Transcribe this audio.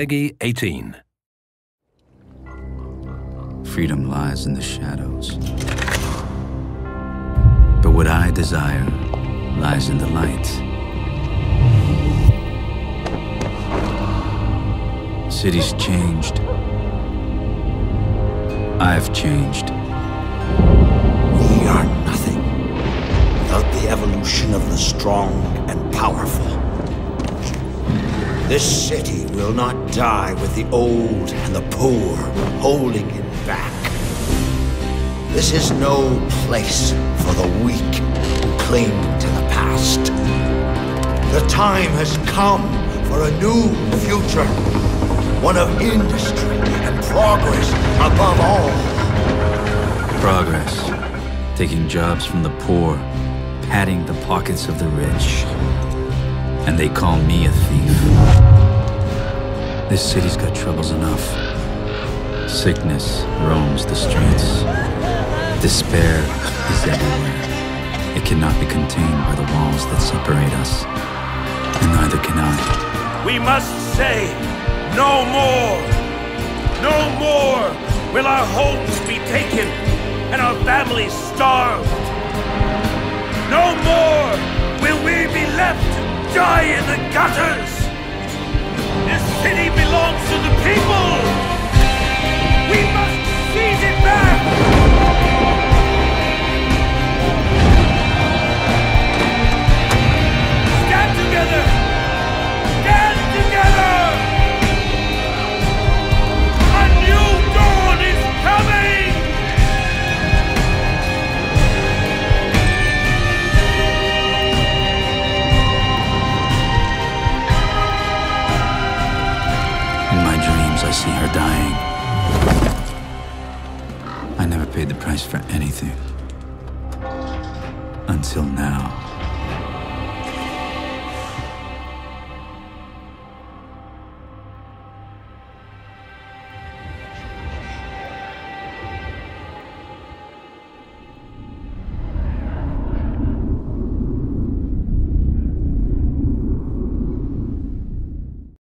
PEGI 18. Freedom lies in the shadows. But what I desire lies in the light. Cities changed. I've changed. We are nothing without the evolution of the strong and powerful. This city will not die with the old and the poor holding it back. This is no place for the weak who cling to the past. The time has come for a new future, one of industry and progress above all. Progress. Taking jobs from the poor, padding the pockets of the rich. And they call me a thief. This city's got troubles enough. Sickness roams the streets. Despair is everywhere. It cannot be contained by the walls that separate us. And neither can I. We must say no more. No more will our homes be taken and our families starved. Die in the gutters. Paid the price for anything. Until now.